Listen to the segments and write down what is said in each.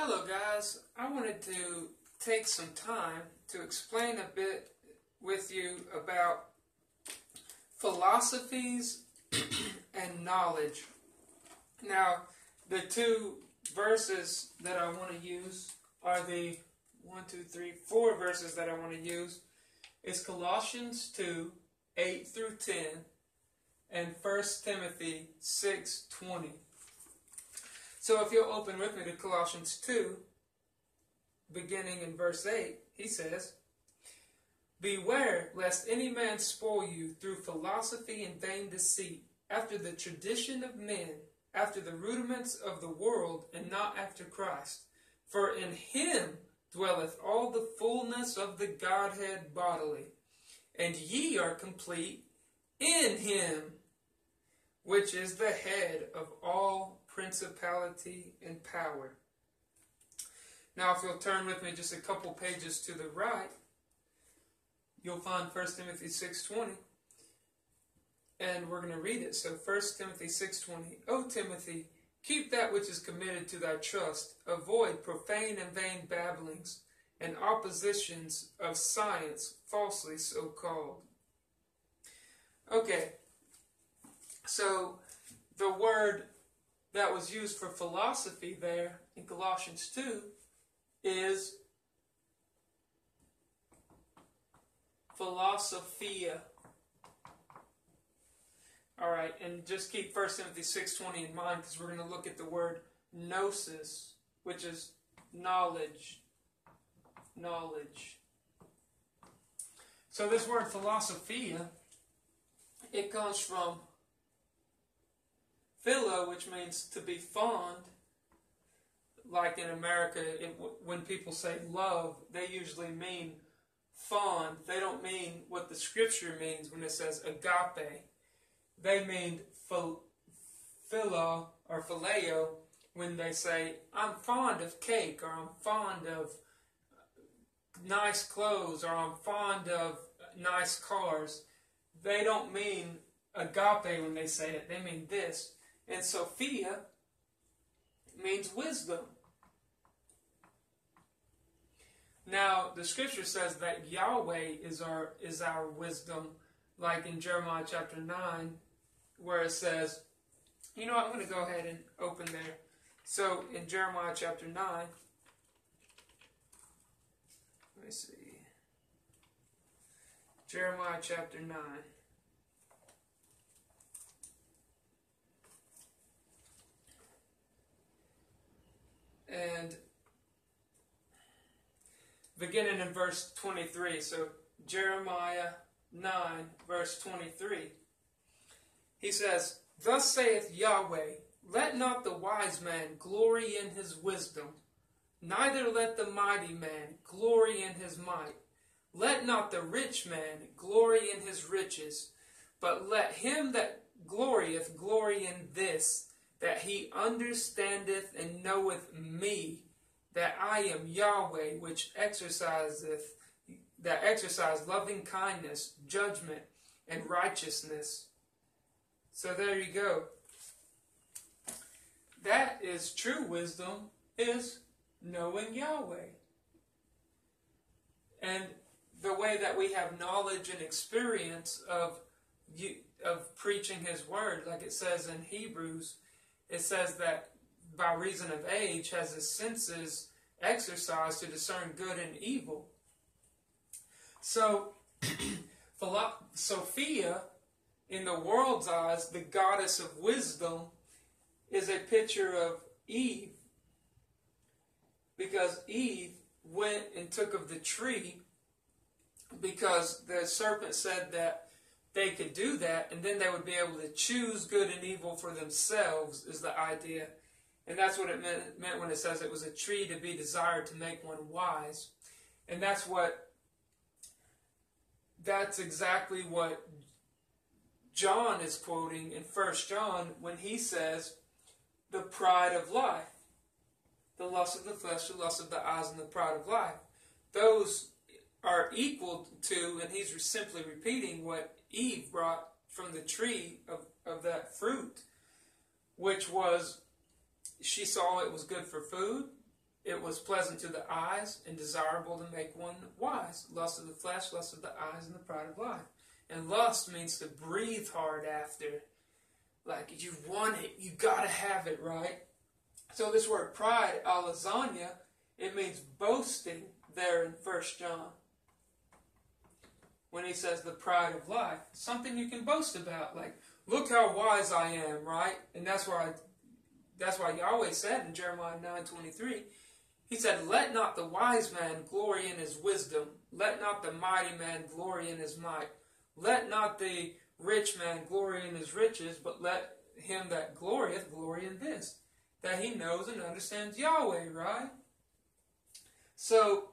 Hello guys, I wanted to take some time to explain a bit with you about philosophies and knowledge. Now, the two verses that I want to use are the one, two, three, four verses that I want to use is Colossians 2, 8 through 10, and 1 Timothy 6, 20. So if you'll open with me to Colossians 2, beginning in verse 8, he says, Beware lest any man spoil you through philosophy and vain deceit, after the tradition of men, after the rudiments of the world, and not after Christ. For in him dwelleth all the fullness of the Godhead bodily, and ye are complete in him, which is the head of all principality and power. Now, if you'll turn with me just a couple pages to the right, you'll find 1 Timothy 6.20. And we're going to read it. So 1 Timothy 6.20. O Timothy, keep that which is committed to thy trust. Avoid profane and vain babblings and oppositions of science, falsely so called. Okay, so the word that was used for philosophy there in Colossians 2 is philosophia. All right, and just keep 1 Timothy 6.20 in mind because we're going to look at the word gnosis, which is knowledge. Knowledge. So this word philosophia, it comes from philo, which means to be fond. Like in America, it, when people say love, they usually mean fond. They don't mean what the scripture means when it says agape. They mean philo or phileo when they say, I'm fond of cake or I'm fond of nice clothes or I'm fond of nice cars. They don't mean agape when they say it. They mean this. And Sophia means wisdom. Now, the scripture says that Yahweh is our is our wisdom, like in Jeremiah chapter 9, where it says, you know I'm going to go ahead and open there. So, in Jeremiah chapter 9, let me see. Jeremiah chapter 9. And beginning in verse 23. So Jeremiah 9, verse 23. He says, Thus saith Yahweh, Let not the wise man glory in his wisdom, neither let the mighty man glory in his might. Let not the rich man glory in his riches, but let him that glorieth glory in this, that he understandeth and knoweth me, that I am Yahweh, which exerciseth that exercise loving kindness, judgment, and righteousness. So there you go. That is true wisdom, is knowing Yahweh. And the way that we have knowledge and experience of of preaching His word, like it says in Hebrews, it says that by reason of age has his senses exercised to discern good and evil. So, Sophia, in the world's eyes, the goddess of wisdom, is a picture of Eve. Because Eve went and took of the tree because the serpent said that they could do that, and then they would be able to choose good and evil for themselves, is the idea. And that's what it meant, meant when it says it was a tree to be desired to make one wise. And that's what, that's exactly what John is quoting in First John when he says, the pride of life. The lust of the flesh, the lust of the eyes, and the pride of life. Those are equal to, and he's simply repeating what Eve brought from the tree of, of that fruit, which was she saw it was good for food, it was pleasant to the eyes and desirable to make one wise. Lust of the flesh, lust of the eyes, and the pride of life. And lust means to breathe hard after. Like you want it, you gotta have it, right? So this word pride, alazania, it means boasting there in First John. When he says the pride of life, something you can boast about, like, look how wise I am, right? And that's why that's why Yahweh said in Jeremiah 9:23, he said, Let not the wise man glory in his wisdom, let not the mighty man glory in his might, let not the rich man glory in his riches, but let him that glorieth glory in this, that he knows and understands Yahweh, right? So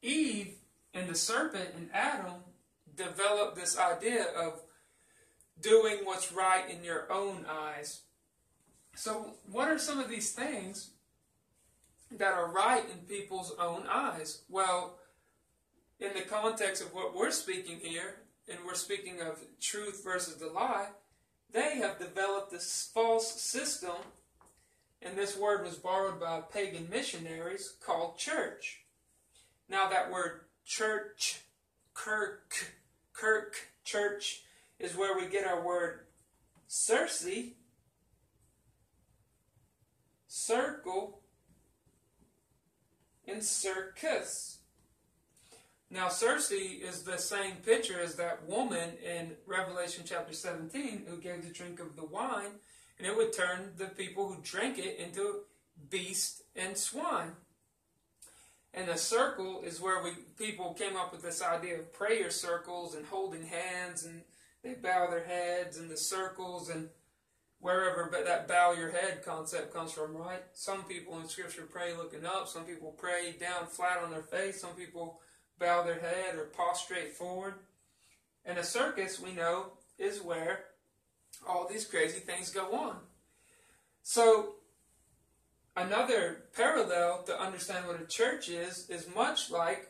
Eve and the serpent and Adam developed this idea of doing what's right in your own eyes. So, what are some of these things that are right in people's own eyes? Well, in the context of what we're speaking here, and we're speaking of truth versus the lie, they have developed this false system, and this word was borrowed by pagan missionaries called church. Now, that word church, kirk, kirk, church, is where we get our word Circe, circle, and circus. Now, Circe is the same picture as that woman in Revelation chapter 17 who gave the drink of the wine, and it would turn the people who drank it into beast and swine. And a circle is where we people came up with this idea of prayer circles and holding hands, and they bow their heads in the circles and wherever but that bow your head concept comes from, right? Some people in scripture pray looking up, some people pray down flat on their face, some people bow their head or prostrate forward. And a circus, we know, is where all these crazy things go on. So, another parallel to understand what a church is is much like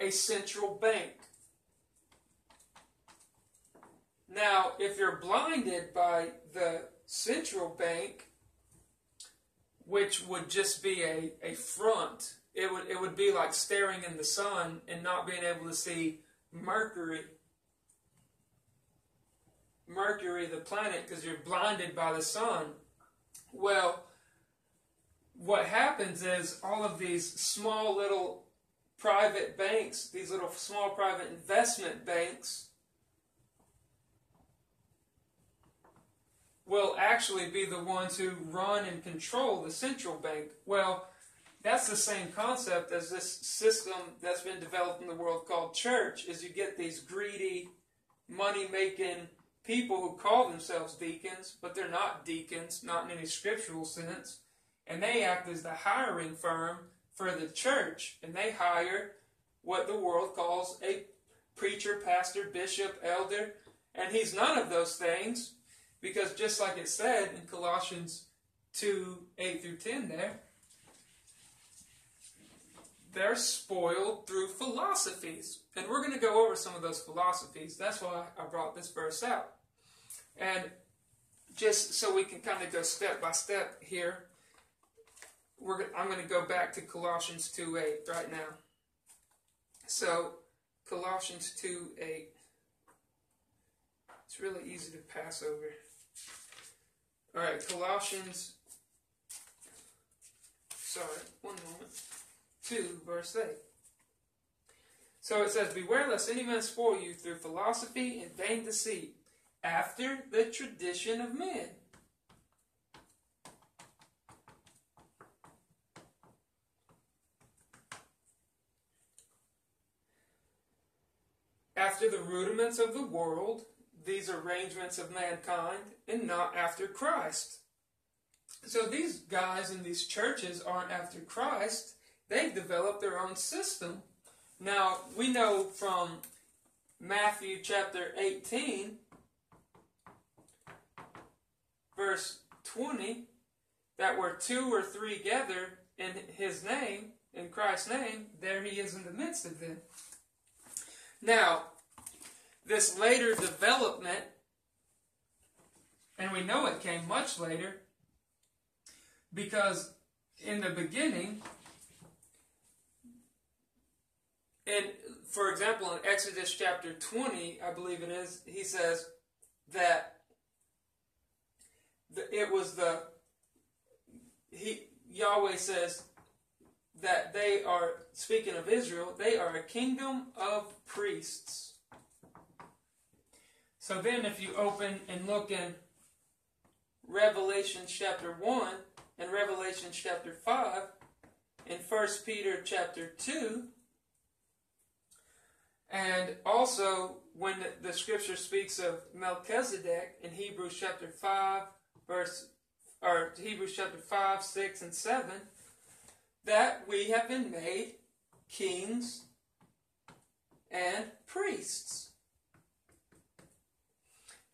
a central bank. Now, if you're blinded by the central bank, which would just be a, a front, it would, it would be like staring in the sun and not being able to see Mercury. Mercury, the planet, because you're blinded by the sun. Well, what happens is all of these small little private banks, these little small private investment banks, will actually be the ones who run and control the central bank. Well, that's the same concept as this system that's been developed in the world called church is you get these greedy money making people who call themselves deacons but they're not deacons not in any scriptural sense and they act as the hiring firm for the church and they hire what the world calls a preacher pastor bishop elder and he's none of those things because just like it said in Colossians 2 8 through 10 there, they're spoiled through philosophies. And we're going to go over some of those philosophies. That's why I brought this verse out. And just so we can kind of go step by step here, we're, I'm going to go back to Colossians 2 8 right now. So, Colossians 2 8. It's really easy to pass over. All right, Colossians. Sorry, one moment. 2, verse 8. So it says, Beware lest any man spoil you through philosophy and vain deceit, after the tradition of men. The rudiments of the world, these arrangements of mankind and not after Christ. So these guys in these churches aren't after Christ. They've developed their own system. Now, we know from Matthew chapter 18, verse 20, that where two or three gather in his name, in Christ's name, there he is in the midst of them. Now, this later development, and we know it came much later, because in the beginning, and for example, in Exodus chapter 20, I believe it is, he says that it was the he Yahweh says that they are speaking of Israel, they are a kingdom of priests. So then if you open and look in Revelation chapter 1 and Revelation chapter 5 and 1 Peter chapter 2 and also when the, the scripture speaks of Melchizedek in Hebrews chapter 5 verse or Hebrews chapter 5, 6, and 7, that we have been made kings and priests.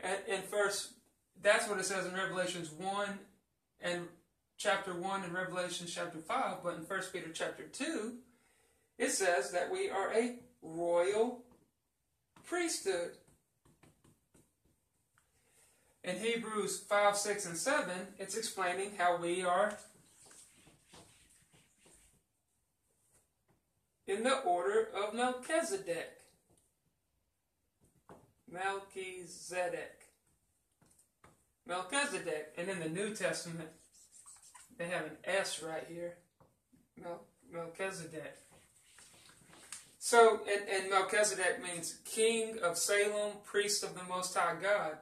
And, and first, that's what it says in Revelations 1 and chapter 1 and Revelation chapter 5, but in 1 Peter chapter 2, it says that we are a royal priesthood. In Hebrews 5, 6, and 7, it's explaining how we are in the order of Melchizedek. Melchizedek. Melchizedek. And in the New Testament, they have an S right here. Mel- Melchizedek. So, and, and Melchizedek means king of Salem, priest of the Most High God.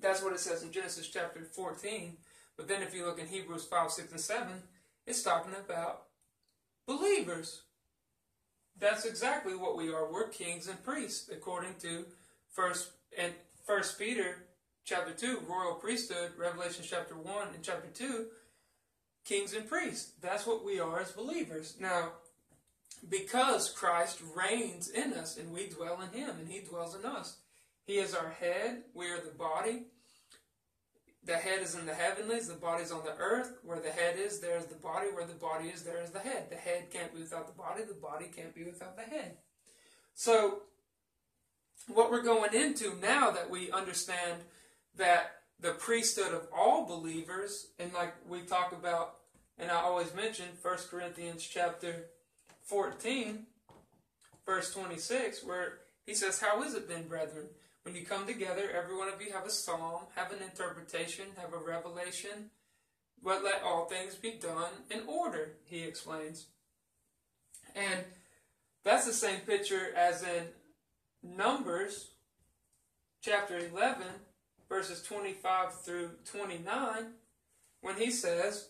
That's what it says in Genesis chapter 14. But then if you look in Hebrews 5, 6, and 7, it's talking about believers. That's exactly what we are. We're kings and priests, according to first and first Peter chapter 2, royal priesthood, Revelation chapter 1 and chapter 2, kings and priests. That's what we are as believers. Now, because Christ reigns in us and we dwell in him and he dwells in us, he is our head. We are the body. The head is in the heavenlies. The body is on the earth. Where the head is, there is the body. Where the body is, there is the head. The head can't be without the body. The body can't be without the head. So, what we're going into now that we understand that the priesthood of all believers, and like we talk about, and I always mention 1 Corinthians chapter 14, verse 26, where he says, How is it then, brethren? When you come together, every one of you have a psalm, have an interpretation, have a revelation, but let all things be done in order, he explains. And that's the same picture as in Numbers chapter 11, verses 25 through 29, when he says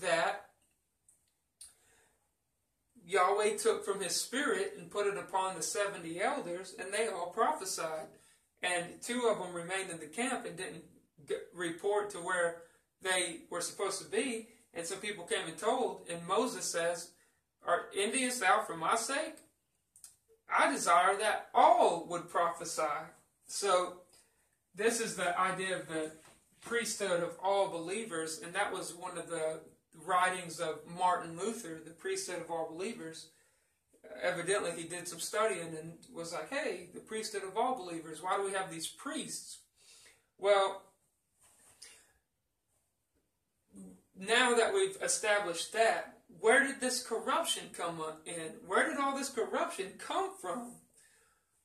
that Yahweh took from his spirit and put it upon the 70 elders, and they all prophesied and two of them remained in the camp and didn't report to where they were supposed to be. And some people came and told, and Moses says, "Are envious thou for my sake? I desire that all would prophesy." So, this is the idea of the priesthood of all believers, and that was one of the writings of Martin Luther, the priesthood of all believers evidently he did some studying and was like, hey, the priesthood of all believers, why do we have these priests? Well, now that we've established that, where did this corruption come in? Where did all this corruption come from?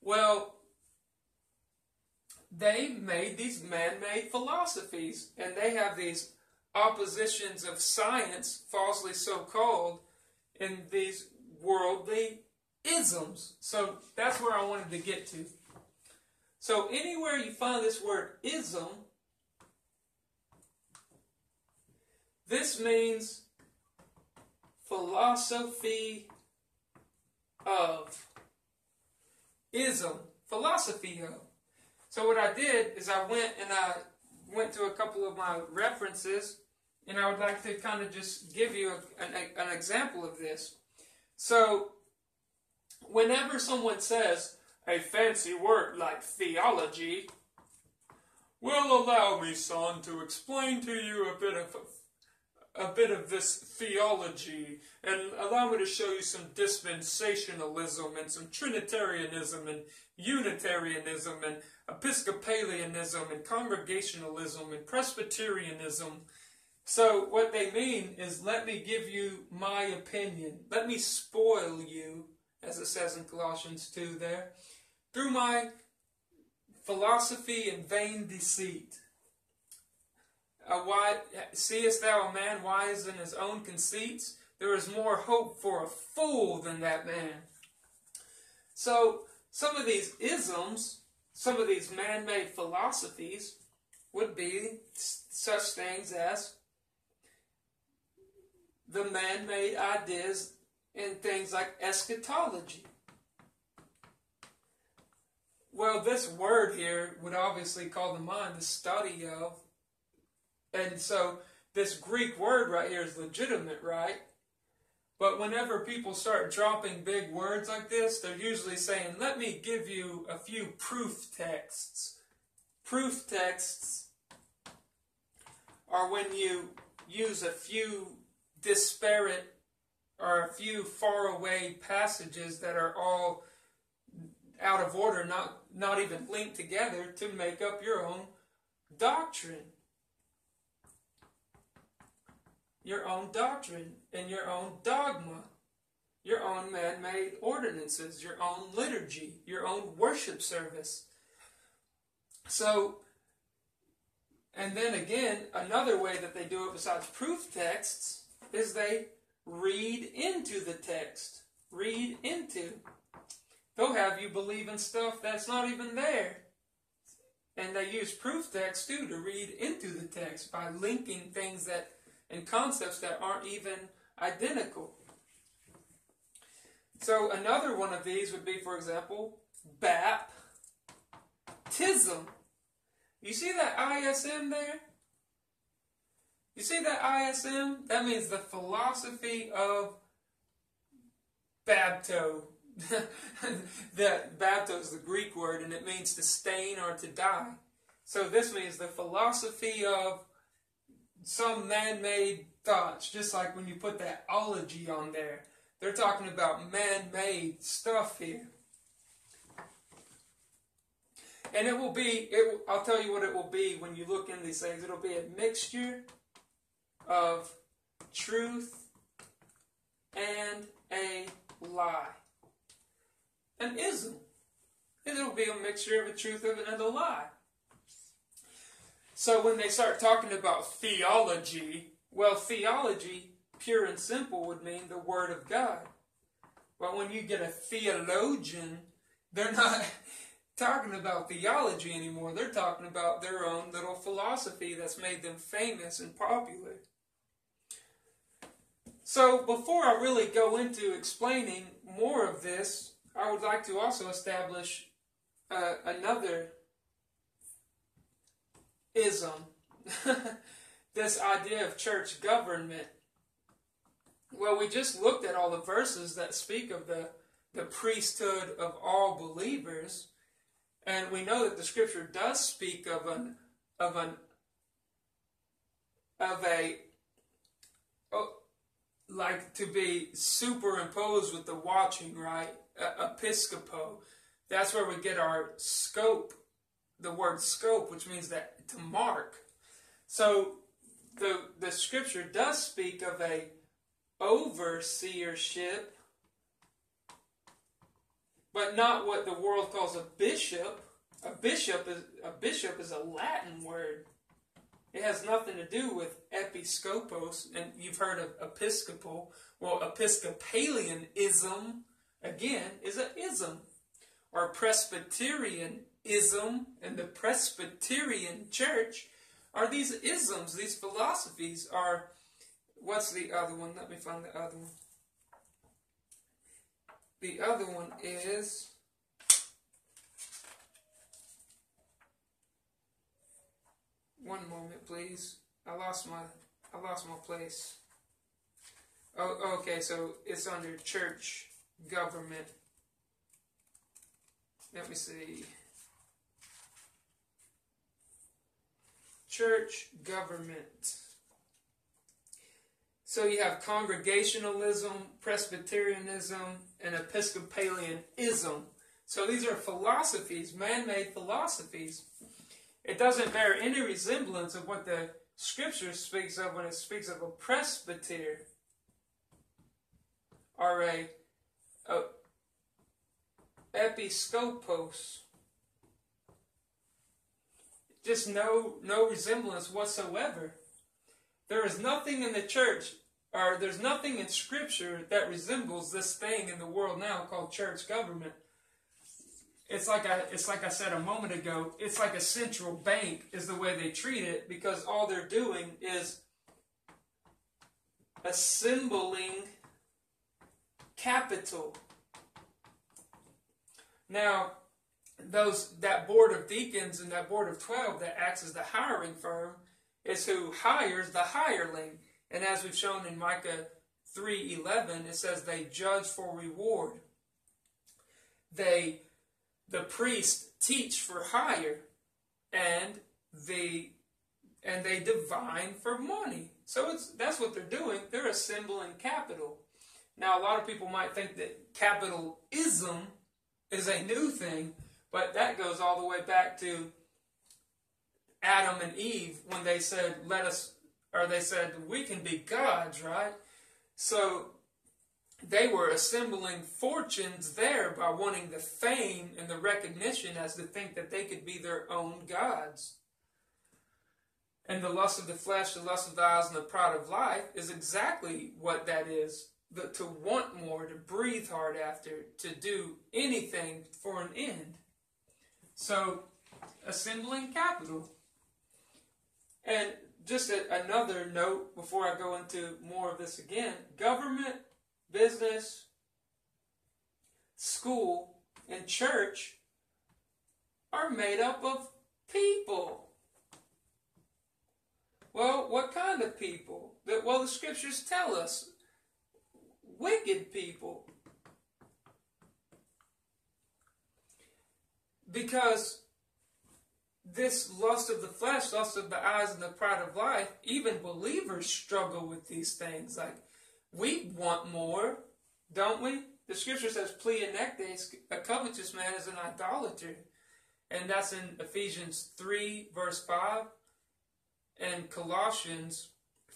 Well, they made these man-made philosophies, and they have these oppositions of science, falsely so called, in these worldly isms. So that's where I wanted to get to. So anywhere you find this word ism, this means philosophy of. Ism, philosophy of. So what I did is I went and I went to a couple of my references, and I would like to kind of just give you a, an, an example of this. So, whenever someone says a fancy word like theology, will allow me, son, to explain to you a bit of a bit of this theology and allow me to show you some dispensationalism and some Trinitarianism and Unitarianism and Episcopalianism and Congregationalism and Presbyterianism So what they mean is let me give you my opinion. Let me spoil you, as it says in Colossians 2 there, through my philosophy and vain deceit. Uh, why seest thou a man wise in his own conceits? There is more hope for a fool than that man. So some of these isms, some of these man-made philosophies, would be such things as the man-made ideas in things like eschatology. Well, this word here would obviously call to mind the study of, and so this Greek word right here is legitimate, right? But whenever people start dropping big words like this, they're usually saying, let me give you a few proof texts. Proof texts are when you use a few disparate or a few faraway passages that are all out of order, not, not even linked together to make up your own doctrine. Your own doctrine and your own dogma, your own man made ordinances, your own liturgy, your own worship service. So, and then again, another way that they do it besides proof texts is they read into the text. Read into. They'll have you believe in stuff that's not even there. And they use proof text too to read into the text by linking things that and concepts that aren't even identical. So another one of these would be, for example, baptism. You see that ISM there? You see that ISM? That means the philosophy of bapto. that bapto is the Greek word and it means to stain or to dye. So this means the philosophy of some man-made thoughts, just like when you put that ology on there. They're talking about man-made stuff here. And it will be, it, I'll tell you what it will be when you look into these things. It'll be a mixture of truth and a lie. An ism. It'll be a mixture of a truth and a lie. So when they start talking about theology, well, theology, pure and simple, would mean the Word of God. But when you get a theologian, they're not talking about theology anymore. They're talking about their own little philosophy that's made them famous and popular. So before I really go into explaining more of this, I would like to also establish uh, another ism, this idea of church government. Well, we just looked at all the verses that speak of the, the priesthood of all believers, and we know that the scripture does speak of an of an of a oh, like to be superimposed with the watching, right? Episcopo. That's where we get our scope, the word scope, which means that to mark. So the the scripture does speak of a overseership, but not what the world calls a bishop. A bishop is a bishop is a Latin word. It has nothing to do with episcopos, and you've heard of episcopal. Well, Episcopalianism, again, is an ism. Or Presbyterian ism and the Presbyterian Church are these isms, these philosophies are, what's the other one? Let me find the other one. The other one is, one moment please. I lost my, I lost my place. Oh, okay, so it's under church government. Let me see. Church government. So you have Congregationalism, Presbyterianism, and Episcopalianism. So these are philosophies, man-made philosophies. It doesn't bear any resemblance of what the Scripture speaks of when it speaks of a presbyter or a, a episcopos. Just no no resemblance whatsoever. There is nothing in the church, or there's nothing in Scripture that resembles this thing in the world now called church government. It's like I it's like I said a moment ago. It's like a central bank is the way they treat it because all they're doing is assembling capital. Now, those that board of deacons and that board of 12 that acts as the hiring firm is who hires the hireling. And as we've shown in Micah 3:11, it says they judge for reward. They the priests teach for hire and the and they divine for money. So it's that's what they're doing. They're assembling capital. Now a lot of people might think that capitalism is a new thing, but that goes all the way back to Adam and Eve when they said, let us, or they said, we can be gods, right? So they were assembling fortunes there by wanting the fame and the recognition as to think that they could be their own gods. And the lust of the flesh, the lust of the eyes, and the pride of life is exactly what that is. The, to want more, to breathe hard after, to do anything for an end. So, assembling capital. And just a, another note before I go into more of this again government, business, school, and church are made up of people. Well, what kind of people? That well, the scriptures tell us wicked people. Because this lust of the flesh, lust of the eyes, and the pride of life, even believers struggle with these things. Like, we want more, don't we? The scripture says, pleonectes, a covetous man is an idolater. And that's in Ephesians 3, verse 5, and Colossians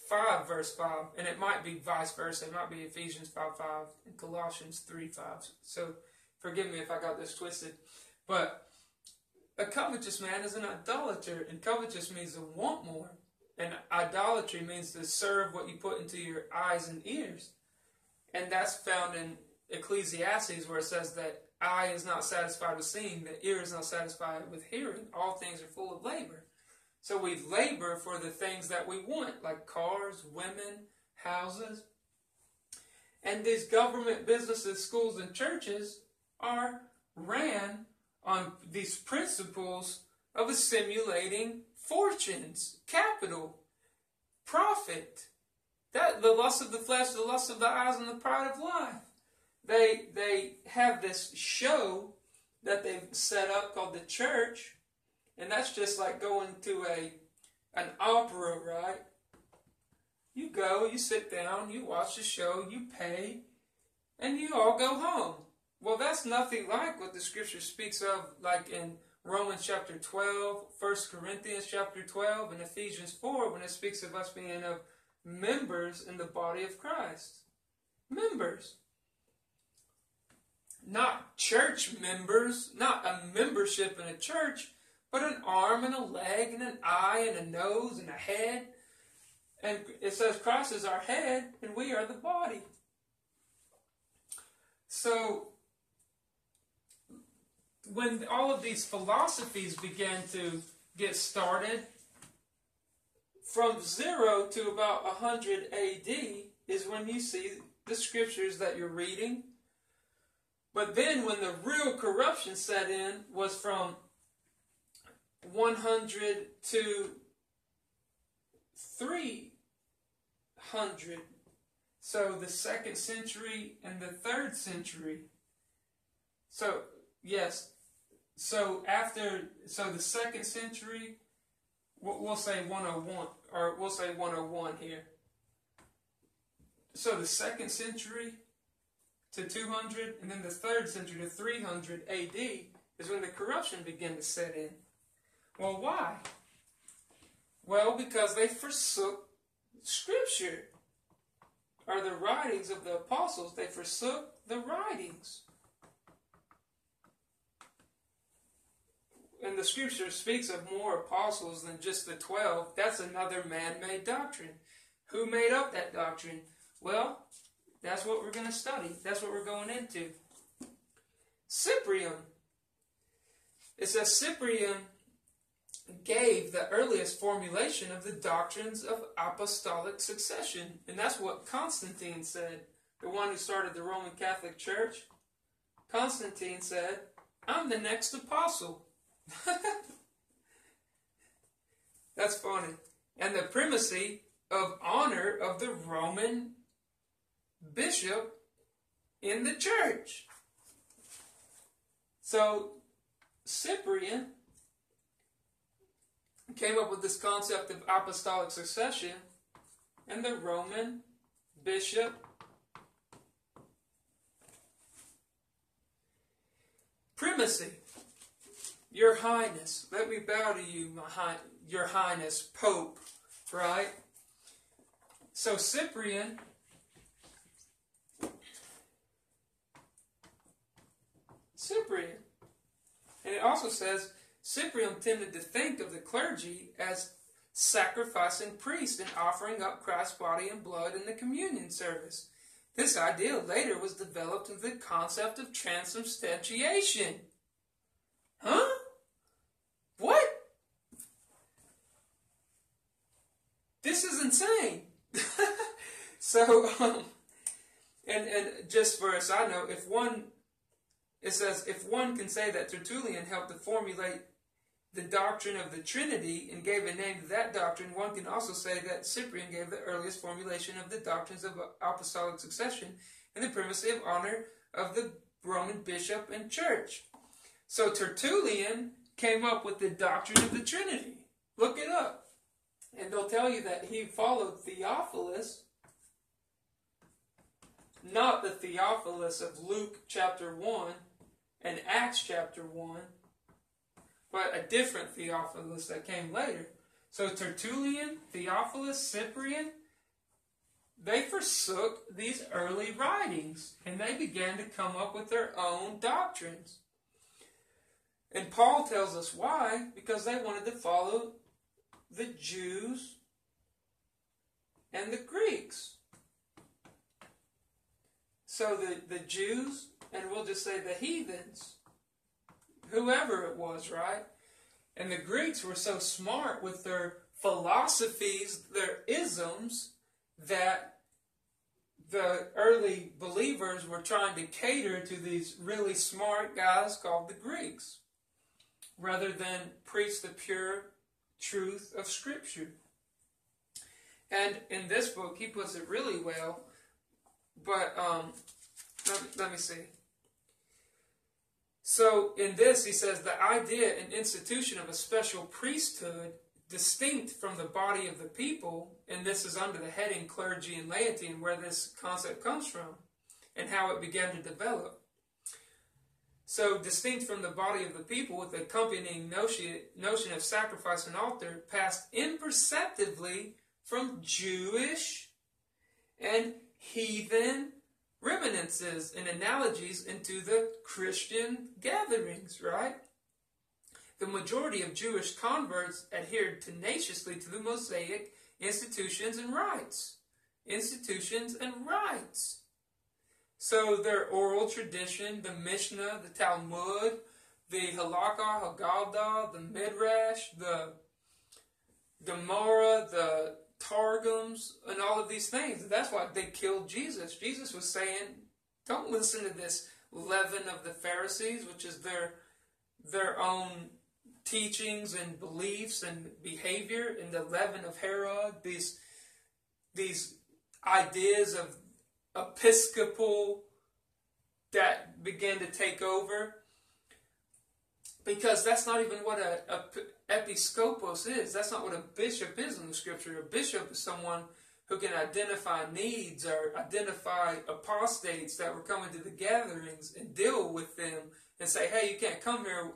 5, verse 5. And it might be vice versa. It might be Ephesians 5, 5, and Colossians 3, 5. So forgive me if I got this twisted. But a covetous man is an idolater, and covetous means to want more. And idolatry means to serve what you put into your eyes and ears. And that's found in Ecclesiastes where it says that eye is not satisfied with seeing, the ear is not satisfied with hearing. All things are full of labor. So we labor for the things that we want, like cars, women, houses. And these government businesses, schools, and churches are ran on these principles of assimilating fortunes, capital, profit. That the lust of the flesh, the lust of the eyes, and the pride of life. They they have this show that they've set up called the church, and that's just like going to a an opera, right? You go, you sit down, you watch the show, you pay, and you all go home. Well, that's nothing like what the scripture speaks of, like in Romans chapter 12, 1 Corinthians chapter 12, and Ephesians 4, when it speaks of us being of members in the body of Christ. Members. Not church members, not a membership in a church, but an arm and a leg and an eye and a nose and a head. And it says Christ is our head and we are the body. So when all of these philosophies began to get started, from zero to about 100 AD is when you see the scriptures that you're reading. But then when the real corruption set in was from 100 to 300. So the second century and the third century. So, yes, so after, so the second century, what we'll say 101, or we'll say 101 here. So the second century to 200, and then the third century to 300 AD is when the corruption began to set in. Well, why? Well, because they forsook Scripture or the writings of the apostles. They forsook the writings. And the scripture speaks of more apostles than just the twelve. That's another man made doctrine. Who made up that doctrine? Well, that's what we're going to study. That's what we're going into. Cyprian. It says Cyprian gave the earliest formulation of the doctrines of apostolic succession. And that's what Constantine said, the one who started the Roman Catholic Church. Constantine said, I'm the next apostle. that's funny. And the primacy of honor of the Roman bishop in the church. So, Cyprian came up with this concept of apostolic succession, and the Roman bishop primacy. Your Highness, let me bow to you, my high, Your Highness, Pope, right? So Cyprian Cyprian. And it also says Cyprian tended to think of the clergy as sacrificing priests and offering up Christ's body and blood in the communion service. This idea later was developed into the concept of transubstantiation. Huh? What? Insane. so, um, and and just for a side note, if one, it says if one can say that Tertullian helped to formulate the doctrine of the Trinity and gave a name to that doctrine, one can also say that Cyprian gave the earliest formulation of the doctrines of apostolic succession and the primacy of honor of the Roman bishop and church. So Tertullian came up with the doctrine of the Trinity. Look it up. And they'll tell you that he followed Theophilus, not the Theophilus of Luke chapter 1 and Acts chapter 1 but a different Theophilus that came later. So Tertullian, Theophilus, Cyprian, they forsook these early writings and they began to come up with their own doctrines. And Paul tells us why, because they wanted to follow the Jews and the Greeks. So the, the Jews, and we'll just say the heathens, whoever it was, right? And the Greeks were so smart with their philosophies, their isms, that the early believers were trying to cater to these really smart guys called the Greeks, rather than preach the pure truth of Scripture. And in this book, he puts it really well. But um, let, let me see. So in this, he says the idea and institution of a special priesthood distinct from the body of the people, and this is under the heading clergy and laity and where this concept comes from and how it began to develop. So distinct from the body of the people with the accompanying notion, notion of sacrifice and altar passed imperceptibly from Jewish and heathen reminiscences and analogies into the Christian gatherings, right? The majority of Jewish converts adhered tenaciously to the Mosaic institutions and rites. Institutions and rites. So their oral tradition, the Mishnah, the Talmud, the Halakha, Haggadah, the Midrash, the Gemara, the Targums, and all of these things. That's why they killed Jesus. Jesus was saying, don't listen to this leaven of the Pharisees, which is their their own teachings and beliefs and behavior, and the leaven of Herod, these these ideas of episcopal that began to take over because that's not even what a, a episcopos is. That's not what a bishop is in the scripture. A bishop is someone who can identify needs or identify apostates that were coming to the gatherings and deal with them and say, hey, you can't come here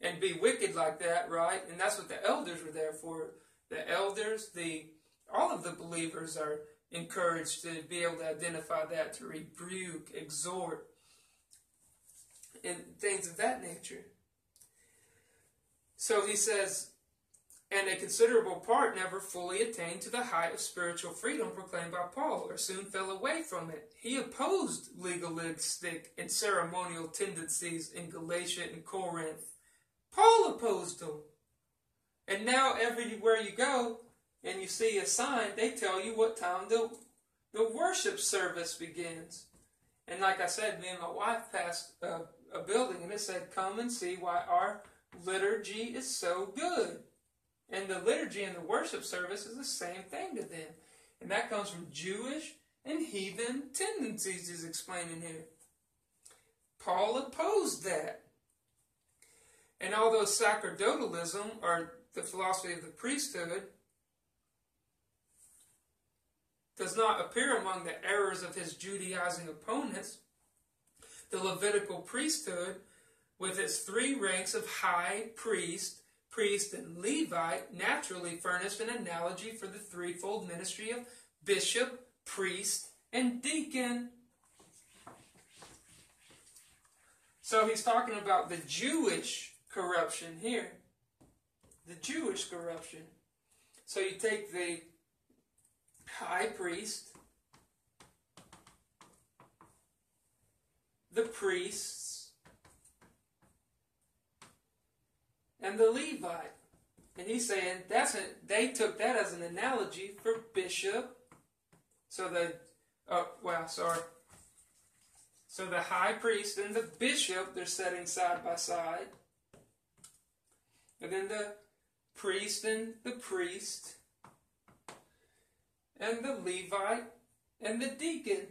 and be wicked like that, right? And that's what the elders were there for. the elders, the all of the believers are encouraged to be able to identify that, to rebuke, exhort, and things of that nature. So he says, and a considerable part never fully attained to the height of spiritual freedom proclaimed by Paul, or soon fell away from it. He opposed legalistic and ceremonial tendencies in Galatia and Corinth. Paul opposed them. And now everywhere you go and you see a sign, they tell you what time the, the worship service begins. And like I said, me and my wife passed a, a building and it said, come and see why our liturgy is so good. And the liturgy and the worship service is the same thing to them. And that comes from Jewish and heathen tendencies, he's explaining here. Paul opposed that. And although sacerdotalism, or the philosophy of the priesthood, does not appear among the errors of his Judaizing opponents, the Levitical priesthood, with its three ranks of high priest, priest, and Levite naturally furnished an analogy for the threefold ministry of bishop, priest, and deacon. So he's talking about the Jewish corruption here. The Jewish corruption. So you take the high priest, the priests, and the Levite. And he's saying that's a, they took that as an analogy for bishop. So the, oh, well, sorry. So the high priest and the bishop, they're setting side by side. And then the priest and the priest. And the Levite and the deacon.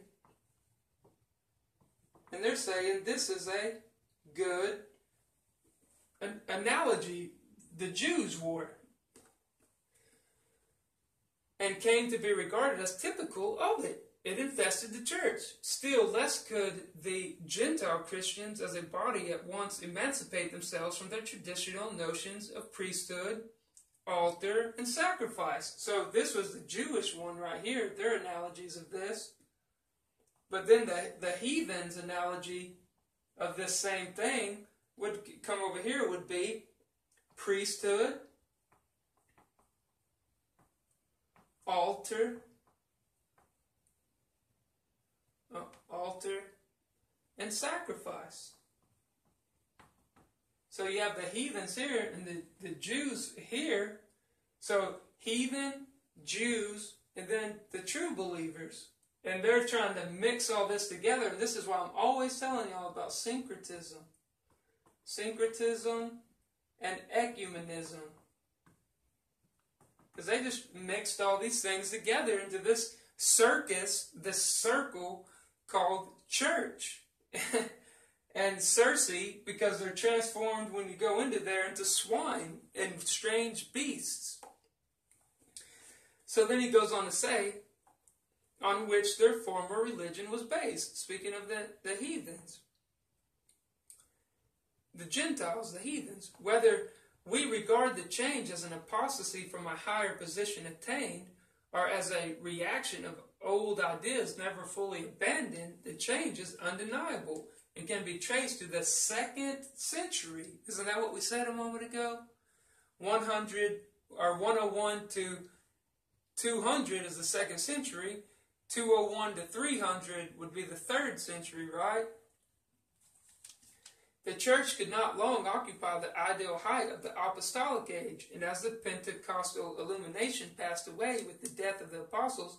And they're saying this is a good an analogy the Jews wore and came to be regarded as typical of it. It infested the church. Still less could the Gentile Christians as a body at once emancipate themselves from their traditional notions of priesthood, altar, and sacrifice. So this was the Jewish one right here, their analogies of this. But then the, the heathen's analogy of this same thing would come over here would be priesthood, altar, uh, altar, and sacrifice. So you have the heathens here and the, the Jews here. So heathen, Jews, and then the true believers. And they're trying to mix all this together. And this is why I'm always telling y'all about syncretism syncretism, and ecumenism. Because they just mixed all these things together into this circus, this circle called church. and Circe because they're transformed when you go into there into swine and strange beasts. So then he goes on to say, on which their former religion was based, speaking of the, the heathens. The Gentiles, the heathens, whether we regard the change as an apostasy from a higher position attained or as a reaction of old ideas never fully abandoned, the change is undeniable and can be traced to the second century. Isn't that what we said a moment ago? 100 or 101 to 200 is the second century. 201 to 300 would be the third century, right? The church could not long occupy the ideal height of the apostolic age, and as the Pentecostal illumination passed away with the death of the apostles,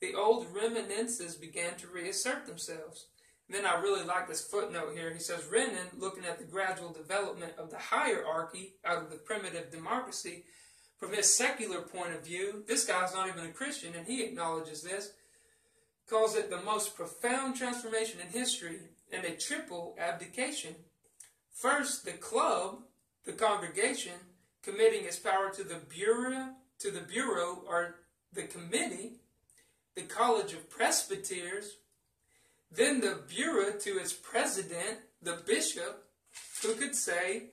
the old reminiscences began to reassert themselves. And then I really like this footnote here. He says, Renan, looking at the gradual development of the hierarchy out of the primitive democracy, from his secular point of view, this guy's not even a Christian, and he acknowledges this, calls it the most profound transformation in history and a triple abdication. First, the club, the congregation, committing its power to the bureau, to the bureau or the committee, the college of presbyters, then the bureau to its president, the bishop, who could say,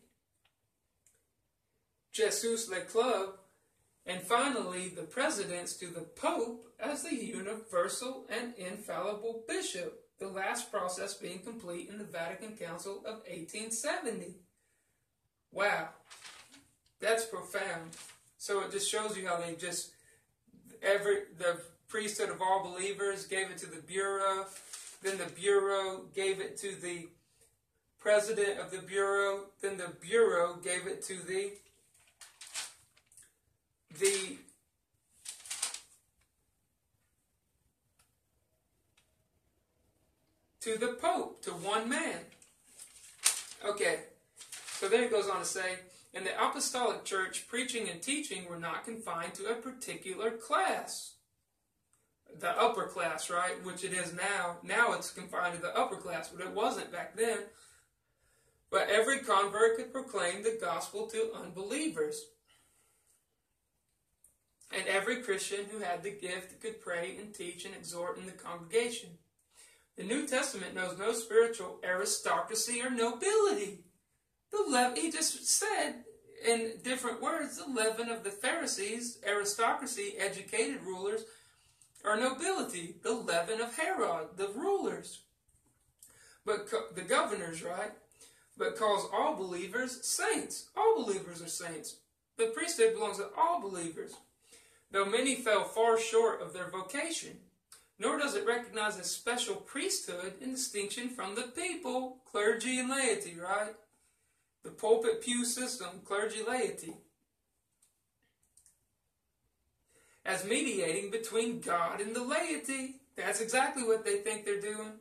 Jesus le club, And finally, the presidents to the Pope as the universal and infallible bishop, the last process being complete in the Vatican Council of 1870. Wow, that's profound. So it just shows you how they just, every, the priesthood of all believers gave it to the Bureau, then the Bureau gave it to the president of the Bureau, then the Bureau gave it to the the to the Pope, to one man. Okay, so then it goes on to say, in the Apostolic Church, preaching and teaching were not confined to a particular class. The upper class, right? Which it is now. Now it's confined to the upper class, but it wasn't back then. But every convert could proclaim the gospel to unbelievers. And every Christian who had the gift could pray and teach and exhort in the congregation. The New Testament knows no spiritual aristocracy or nobility. The le- he just said in different words, the leaven of the Pharisees, aristocracy, educated rulers, or nobility, the leaven of Herod, the rulers. But the governors, right? But calls all believers saints. All believers are saints. The priesthood belongs to all believers though many fell far short of their vocation. Nor does it recognize a special priesthood in distinction from the people, clergy and laity, right? The pulpit pew system, clergy laity. As mediating between God and the laity. That's exactly what they think they're doing.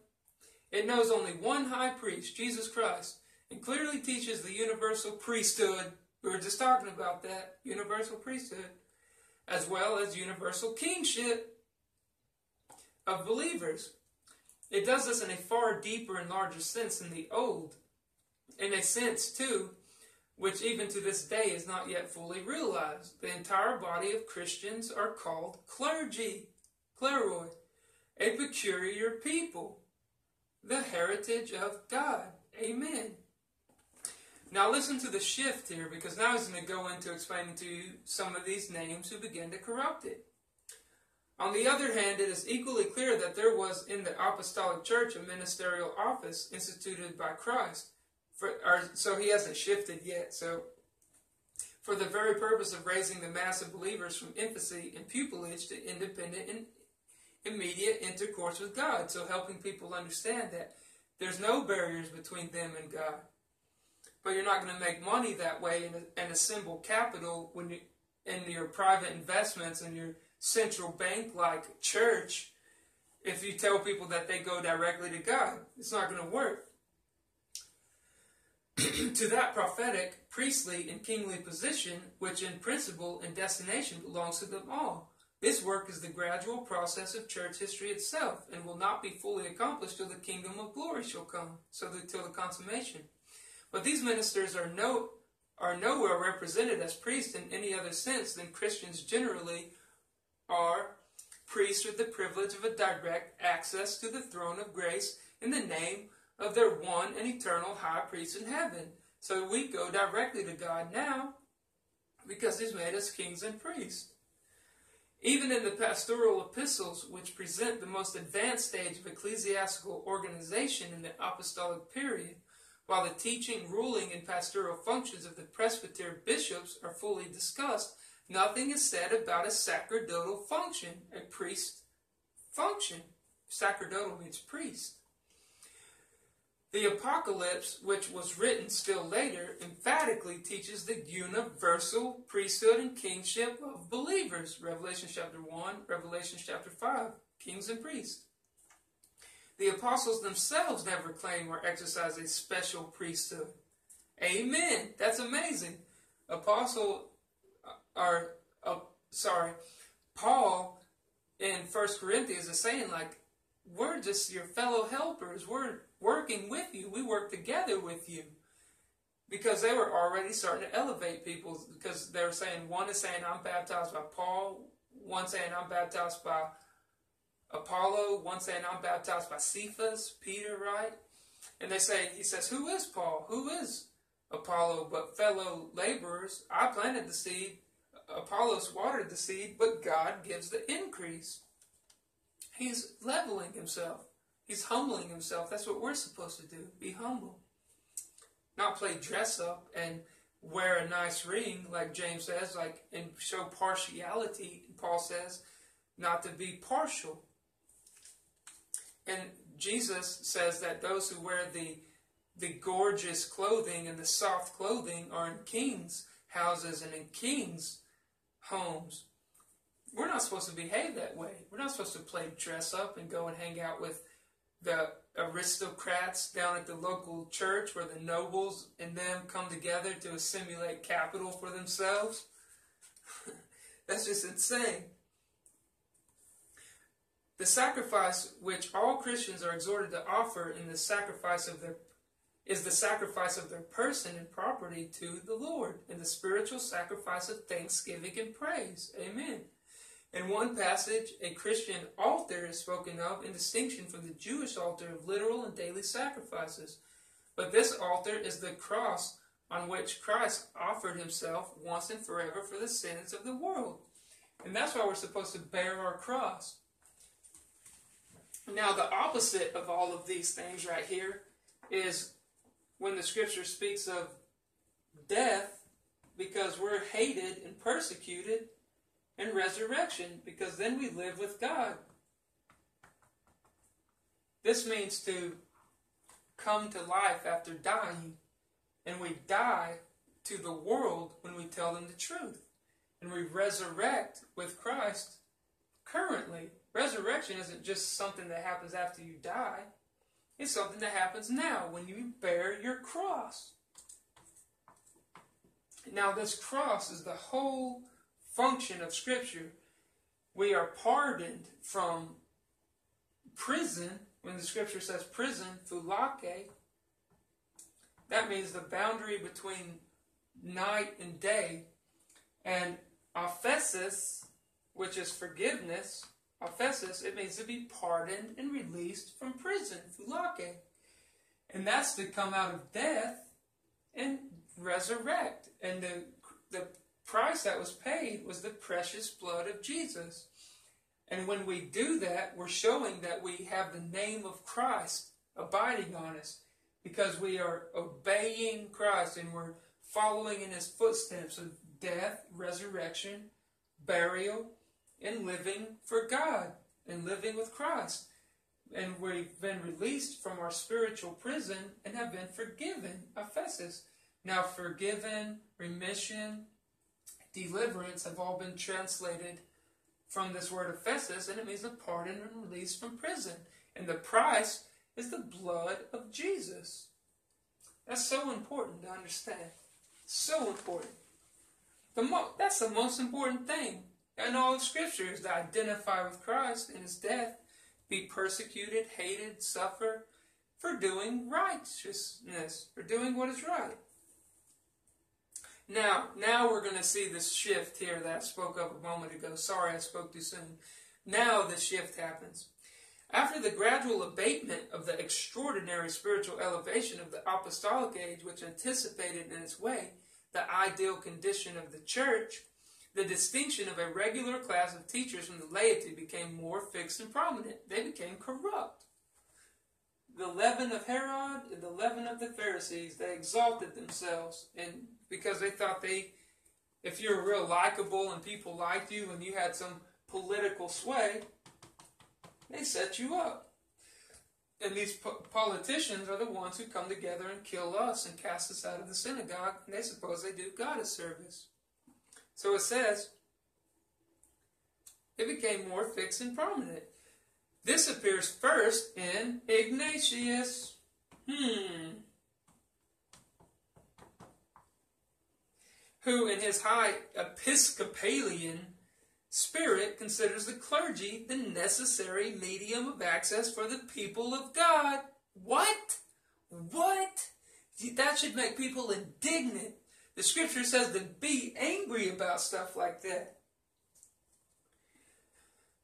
It knows only one high priest, Jesus Christ, and clearly teaches the universal priesthood. We were just talking about that universal priesthood as well as universal kingship of believers. It does this in a far deeper and larger sense than the old, in a sense, too, which even to this day is not yet fully realized. The entire body of Christians are called clergy, kleroi, a peculiar people, the heritage of God. Amen. Now listen to the shift here, because now he's going to go into explaining to you some of these names who began to corrupt it. On the other hand, it is equally clear that there was in the apostolic church a ministerial office instituted by Christ. For, or, so he hasn't shifted yet. So, for the very purpose of raising the mass of believers from infancy and pupillage to independent and immediate intercourse with God. So, helping people understand that there's no barriers between them and God but you're not going to make money that way and, and assemble capital when you in your private investments and your central bank like church if you tell people that they go directly to God. It's not going to work. to that prophetic, priestly, and kingly position, which in principle and destination belongs to them all. This work is the gradual process of church history itself, and will not be fully accomplished till the kingdom of glory shall come, so that till the consummation. But these ministers are no are nowhere represented as priests in any other sense than Christians generally are priests with the privilege of a direct access to the throne of grace in the name of their one and eternal high priest in heaven. So we go directly to God now because he's made us kings and priests. Even in the pastoral epistles, which present the most advanced stage of ecclesiastical organization in the apostolic period, while the teaching, ruling, and pastoral functions of the presbyter bishops are fully discussed, nothing is said about a sacerdotal function, a priest function. Sacerdotal means priest. The Apocalypse, which was written still later, emphatically teaches the universal priesthood and kingship of believers. Revelation chapter 1, Revelation chapter 5, kings and priests. The apostles themselves never claim or exercise a special priesthood. Amen. That's amazing. Apostle, uh, or uh, sorry, Paul in First Corinthians is saying like, we're just your fellow helpers. We're working with you. We work together with you. Because they were already starting to elevate people because they were saying, one is saying, I'm baptized by Paul, one saying, I'm baptized by Apollo, one saying, I'm baptized by Cephas, Peter, right? And they say, he says, who is Paul? Who is Apollo but fellow laborers? I planted the seed. Apollos watered the seed, but God gives the increase. He's leveling himself. He's humbling himself. That's what we're supposed to do. Be humble. Not play dress up and wear a nice ring, like James says, like and show partiality, Paul says, not to be partial. And Jesus says that those who wear the the gorgeous clothing and the soft clothing are in kings' houses and in kings' homes. We're not supposed to behave that way. We're not supposed to play dress up and go and hang out with the aristocrats down at the local church where the nobles and them come together to assimilate capital for themselves. That's just insane. The sacrifice which all Christians are exhorted to offer in the sacrifice of their is the sacrifice of their person and property to the Lord, and the spiritual sacrifice of thanksgiving and praise. Amen. In one passage, a Christian altar is spoken of in distinction from the Jewish altar of literal and daily sacrifices. But this altar is the cross on which Christ offered himself once and forever for the sins of the world. And that's why we're supposed to bear our cross. Now, the opposite of all of these things right here is when the scripture speaks of death because we're hated and persecuted, and resurrection because then we live with God. This means to come to life after dying, and we die to the world when we tell them the truth, and we resurrect with Christ currently. Resurrection isn't just something that happens after you die. It's something that happens now when you bear your cross. Now, this cross is the whole function of Scripture. We are pardoned from prison, when the Scripture says prison, phulake. That means the boundary between night and day. And aphesis, which is forgiveness, Aphesis, it means to be pardoned and released from prison, phulake. And that's to come out of death and resurrect. And the, the price that was paid was the precious blood of Jesus. And when we do that, we're showing that we have the name of Christ abiding on us because we are obeying Christ and we're following in his footsteps of death, resurrection, burial, and living for God and living with Christ. And we've been released from our spiritual prison and have been forgiven. Aphesis. Now, forgiven, remission, deliverance have all been translated from this word aphesis, and it means a pardon and release from prison. And the price is the blood of Jesus. That's so important to understand. So important. The mo- that's the most important thing and all of Scripture is to identify with Christ in his death, be persecuted, hated, suffer for doing righteousness, for doing what is right. Now, now we're going to see this shift here that I spoke of a moment ago. Sorry I spoke too soon. Now the shift happens. After the gradual abatement of the extraordinary spiritual elevation of the apostolic age, which anticipated in its way the ideal condition of the church, the distinction of a regular class of teachers from the laity became more fixed and prominent. They became corrupt. The leaven of Herod and the leaven of the Pharisees, they exalted themselves, and because they thought they, if you were real likable and people liked you and you had some political sway, they set you up. And these po- politicians are the ones who come together and kill us and cast us out of the synagogue, and they suppose they do God a service. So it says, it became more fixed and prominent. This appears first in Ignatius. Hmm. Who, in his high Episcopalian spirit, considers the clergy the necessary medium of access for the people of God. What? What? That should make people indignant. The scripture says to be angry about stuff like that.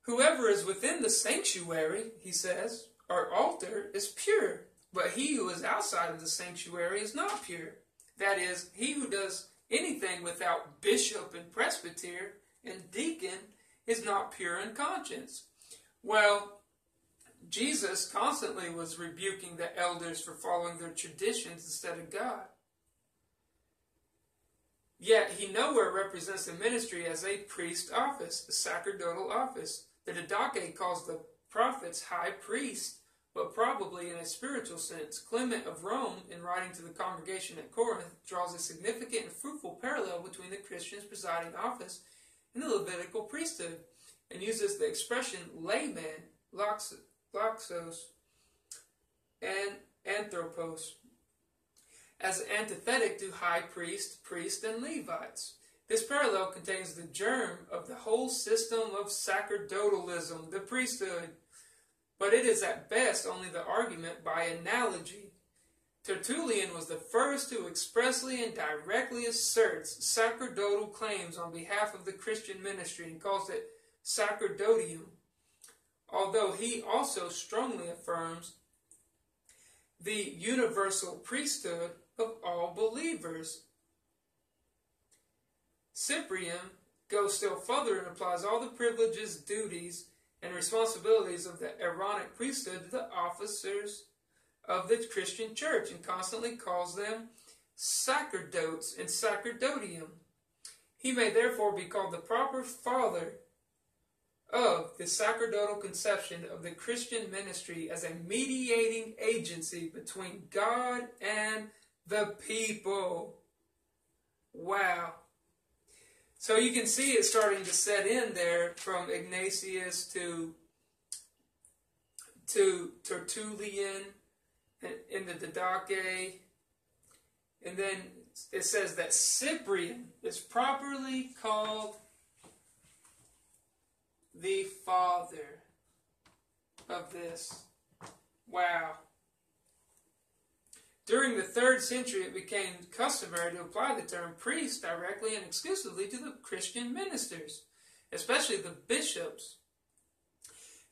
Whoever is within the sanctuary, he says, or altar, is pure, but he who is outside of the sanctuary is not pure. That is, he who does anything without bishop and presbyter and deacon is not pure in conscience. Well, Jesus constantly was rebuking the elders for following their traditions instead of God. Yet he nowhere represents the ministry as a priest office, a sacerdotal office. The Didache calls the prophets high priest, but probably in a spiritual sense. Clement of Rome, in writing to the congregation at Corinth, draws a significant and fruitful parallel between the Christian's presiding office and the Levitical priesthood, and uses the expression layman, laikos, and anthropos, as antithetic to high priest, priest, and Levites. This parallel contains the germ of the whole system of sacerdotalism, the priesthood, but it is at best only the argument by analogy. Tertullian was the first who expressly and directly asserts sacerdotal claims on behalf of the Christian ministry and calls it sacerdotium, although he also strongly affirms the universal priesthood of all believers. Cyprian goes still further and applies all the privileges, duties, and responsibilities of the Aaronic priesthood to the officers of the Christian church and constantly calls them sacerdotes and sacerdotium. He may therefore be called the proper father of the sacerdotal conception of the Christian ministry as a mediating agency between God and the people. Wow. So you can see it starting to set in there from Ignatius to to Tertullian in the Didache. And then it says that Cyprian is properly called the father of this. Wow. During the third century, it became customary to apply the term priest directly and exclusively to the Christian ministers, especially the bishops.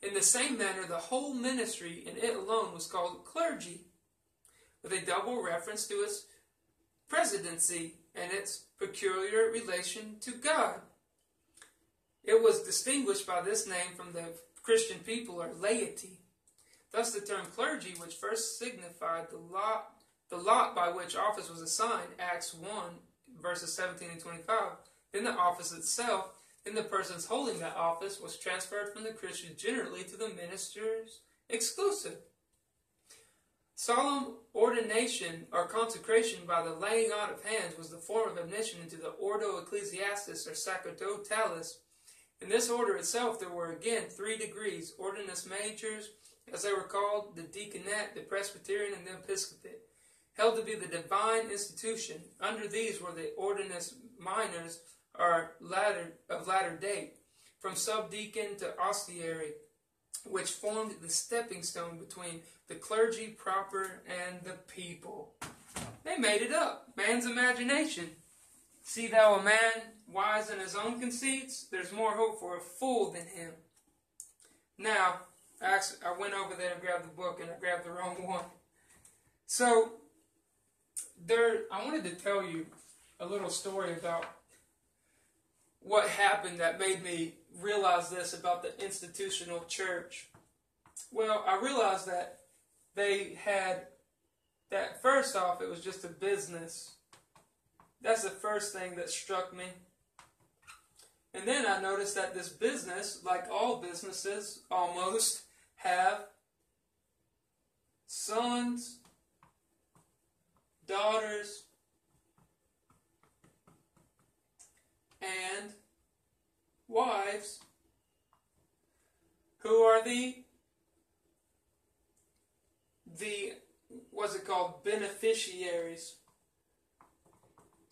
In the same manner, the whole ministry in it alone was called clergy, with a double reference to its presidency and its peculiar relation to God. It was distinguished by this name from the Christian people or laity. Thus the term clergy, which first signified the lot, the lot by which office was assigned, Acts 1, verses 17 and 25, then the office itself, then the persons holding that office was transferred from the Christian generally to the ministers exclusive. Solemn ordination or consecration by the laying on of hands was the form of admission into the ordo ecclesiastis or sacerdotalis, in this order itself, there were again three degrees, ordinus majors, as they were called, the deaconate, the presbyterian, and the episcopate, held to be the divine institution. Under these were the ordinus minors, or latter, of latter date, from subdeacon to ostiary, which formed the stepping stone between the clergy proper and the people. They made it up, man's imagination. See thou a man wise in his own conceits? There's more hope for a fool than him. Now, actually, I went over there and grabbed the book, and I grabbed the wrong one. So, there, I wanted to tell you a little story about what happened that made me realize this about the institutional church. Well, I realized that they had that first off, it was just a business that's the first thing that struck me. And then I noticed that this business, like all businesses almost, have sons, daughters, and wives who are the the what's it called beneficiaries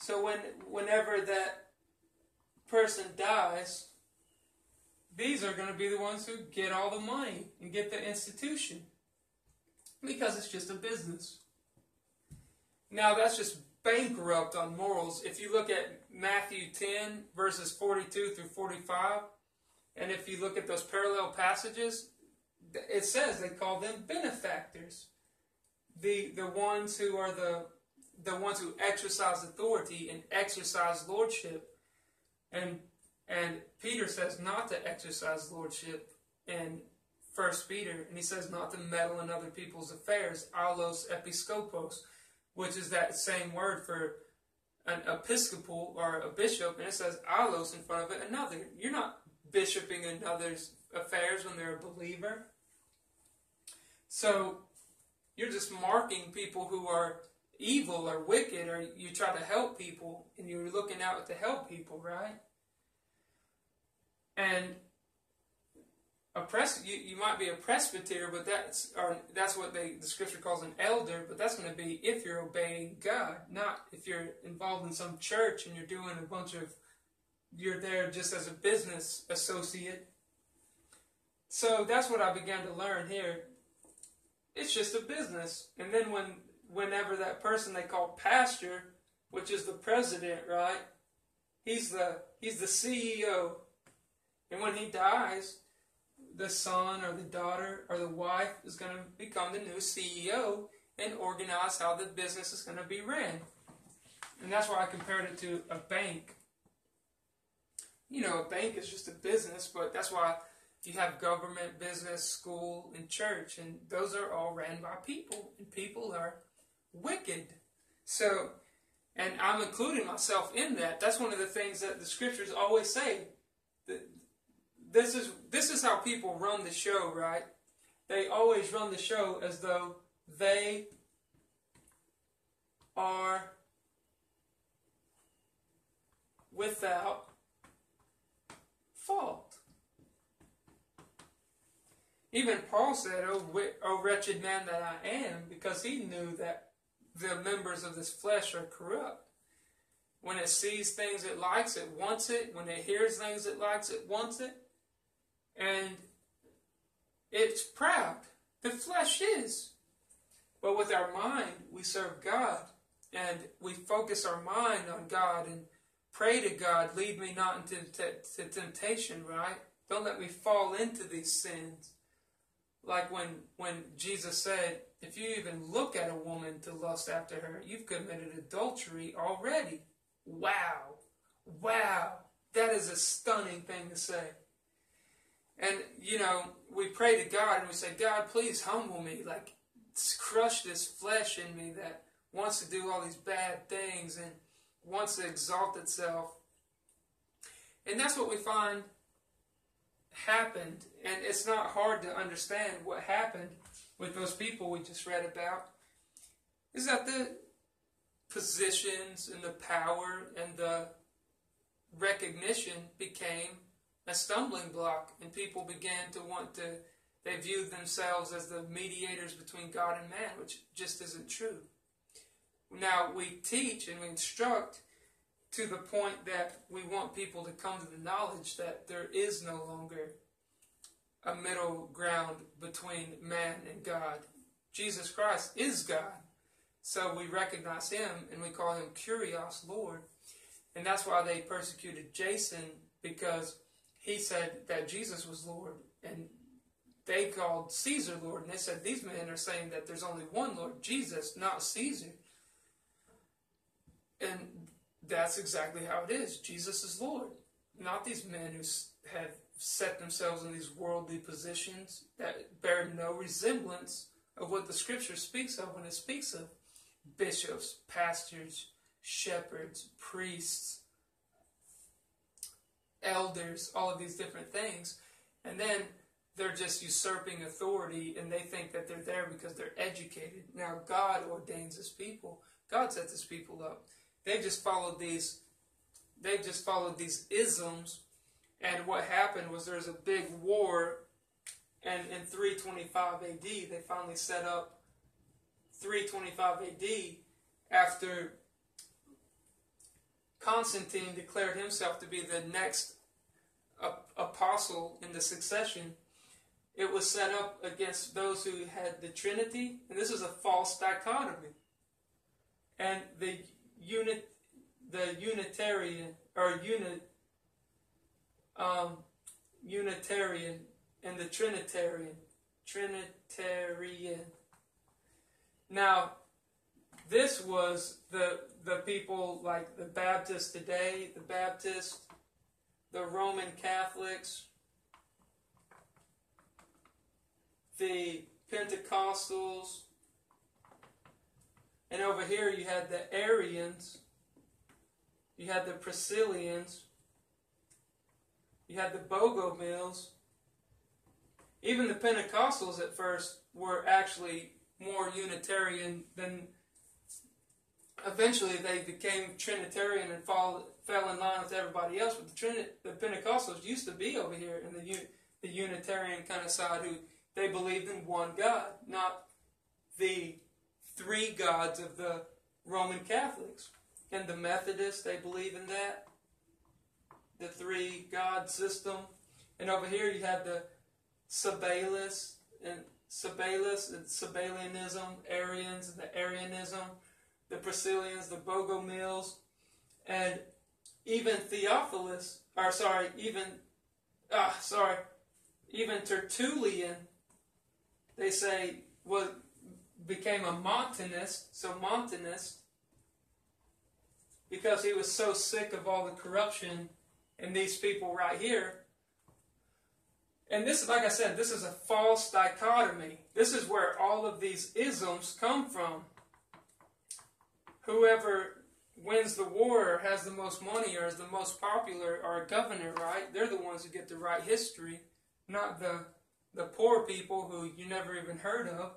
so when whenever that person dies, these are going to be the ones who get all the money and get the institution because it's just a business. Now that's just bankrupt on morals. If you look at Matthew 10 verses 42 through 45, and if you look at those parallel passages, it says they call them benefactors. The the ones who are the the ones who exercise authority and exercise lordship. And and Peter says not to exercise lordship in First Peter, and he says not to meddle in other people's affairs, allos episkopos, which is that same word for an episcopal or a bishop, and it says allos in front of it, another. You're not bishoping another's affairs when they're a believer. So you're just marking people who are evil or wicked, or you try to help people, and you're looking out to help people, right? And a pres you, you might be a presbyter, but that's or that's what they the scripture calls an elder, but that's going to be if you're obeying God, not if you're involved in some church and you're doing a bunch of you're there just as a business associate. So that's what I began to learn here. It's just a business. And then when whenever that person they call pastor, which is the president, right? He's the he's the CEO. And when he dies, the son or the daughter or the wife is going to become the new CEO and organize how the business is going to be ran. And that's why I compared it to a bank. You know, a bank is just a business, but that's why you have government, business, school, and church, and those are all ran by people, and people are wicked. So, and I'm including myself in that. That's one of the things that the scriptures always say. This is this is how people run the show, right? They always run the show as though they are without fault. Even Paul said, oh, oh, wretched man that I am, because he knew that the members of this flesh are corrupt. When it sees things it likes, it wants it. When it hears things it likes, it wants it and it's proud. The flesh is. But with our mind, we serve God and we focus our mind on God and pray to God, lead me not into temptation, right? Don't let me fall into these sins. Like when, when Jesus said, if you even look at a woman to lust after her, you've committed adultery already. Wow. Wow. That is a stunning thing to say. And, you know, we pray to God and we say, God, please humble me. Like, crush this flesh in me that wants to do all these bad things and wants to exalt itself. And that's what we find happened. And it's not hard to understand what happened with those people we just read about. Is that the positions and the power and the recognition became a stumbling block, and people began to want to, they viewed themselves as the mediators between God and man, which just isn't true. Now, we teach and we instruct to the point that we want people to come to the knowledge that there is no longer a middle ground between man and God. Jesus Christ is God. So we recognize him and we call him Kurios, Lord. And that's why they persecuted Jason because he said that Jesus was Lord, and they called Caesar Lord, and they said these men are saying that there's only one Lord, Jesus, not Caesar. And that's exactly how it is. Jesus is Lord, not these men who have set themselves in these worldly positions that bear no resemblance of what the Scripture speaks of when it speaks of bishops, pastors, shepherds, priests, elders, all of these different things. And then they're just usurping authority and they think that they're there because they're educated. Now, God ordains his people. God sets his people up. They just followed these, they just followed these isms. And what happened was there was a big war. And in 325 AD, they finally set up 325 AD after Constantine declared himself to be the next apostle in the succession, it was set up against those who had the Trinity, and this is a false dichotomy. And the unit, the Unitarian or unit, um, Unitarian and the Trinitarian, Trinitarian. Now, this was the the people like the Baptists today, the Baptists, the Roman Catholics, the Pentecostals, and over here you had the Arians, you had the Priscillians, you had the Bogomils. Even the Pentecostals at first were actually more Unitarian than. Eventually, they became Trinitarian and fall, fell in line with everybody else. But the, Trini- the Pentecostals used to be over here in the the Unitarian kind of side who they believed in one God, not the three gods of the Roman Catholics. And the Methodists, they believe in that. The three God system. And over here you have the Sabellists and Sabellists and Sabellianism, Arians and the Arianism, the Priscillians, the Bogomils, and even Theophilus, or sorry, even, ah, sorry, even Tertullian, they say was became a Montanist, so Montanist, because he was so sick of all the corruption in these people right here. And this, is like I said, this is a false dichotomy. This is where all of these isms come from. Whoever wins the war has the most money or is the most popular or a governor, right? They're the ones who get to write history, not the the poor people who you never even heard of.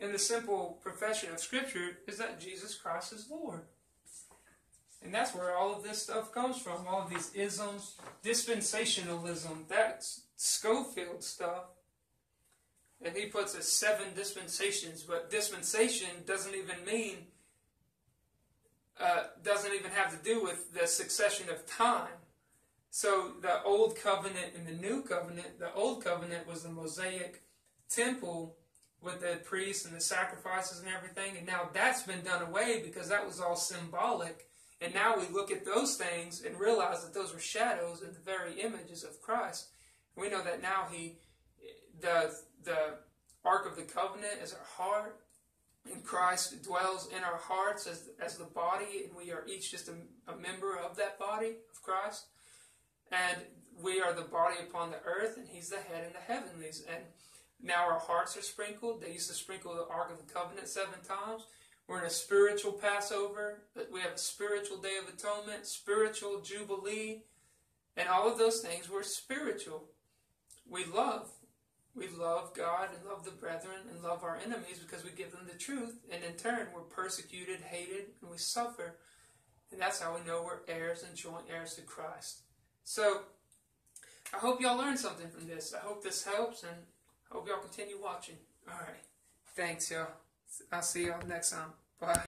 And the simple profession of Scripture is that Jesus Christ is Lord. And that's where all of this stuff comes from. All of these isms, dispensationalism, that's Scofield stuff. And he puts it seven dispensations, but dispensation doesn't even mean, uh, doesn't even have to do with the succession of time. So the old covenant and the new covenant, the old covenant was the Mosaic temple with the priests and the sacrifices and everything, and now that's been done away because that was all symbolic. And now we look at those things and realize that those were shadows of the very images of Christ. We know that now He, the the Ark of the Covenant is our heart, and Christ dwells in our hearts as as the body, and we are each just a, a member of that body of Christ. And we are the body upon the earth, and He's the head in the heavenlies. And now our hearts are sprinkled. They used to sprinkle the Ark of the Covenant seven times. We're in a spiritual Passover. We have a spiritual Day of Atonement, spiritual Jubilee, and all of those things were spiritual. We love. We love God and love the brethren and love our enemies because we give them the truth. And in turn, we're persecuted, hated, and we suffer. And that's how we know we're heirs and joint heirs to Christ. So, I hope y'all learned something from this. I hope this helps, and hope y'all continue watching. All right. Thanks, y'all. I'll see y'all next time. Bye.